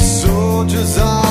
soldiers are